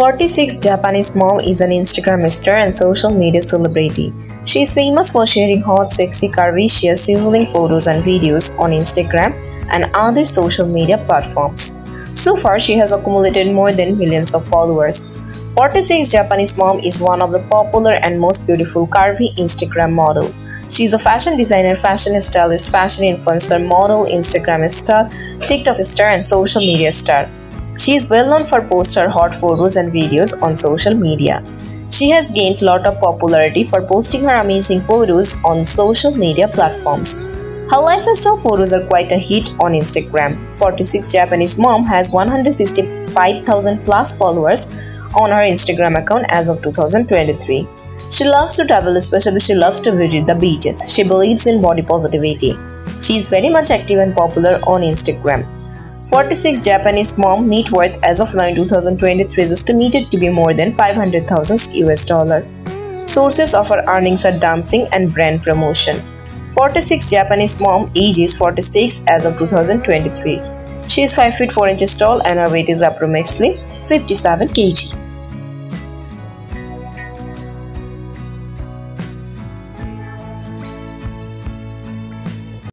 46 Japanese mom is an Instagram star and social media celebrity. She is famous for sharing hot, sexy, curvaceous, sizzling photos and videos on Instagram and other social media platforms. So far, she has accumulated more than millions of followers. 46 Japanese mom is one of the popular and most beautiful curvy Instagram model. She is a fashion designer, fashion stylist, fashion influencer, model, Instagram star, TikTok star and social media star. She is well known for post her hot photos and videos on social media. She has gained a lot of popularity for posting her amazing photos on social media platforms. Her life and lifestyle photos are quite a hit on Instagram. 46 Japanese mom has 165,000 plus followers on her Instagram account as of 2023. She loves to travel, especially she loves to visit the beaches. She believes in body positivity. She is very much active and popular on Instagram. 46 Japanese mom net worth as of now in 2023 is estimated to be more than 500,000 US dollar. Sources of her earnings are dancing and brand promotion. 46 Japanese mom age is 46 as of 2023. She is 5 feet 4 inches tall and her weight is approximately 57 kg.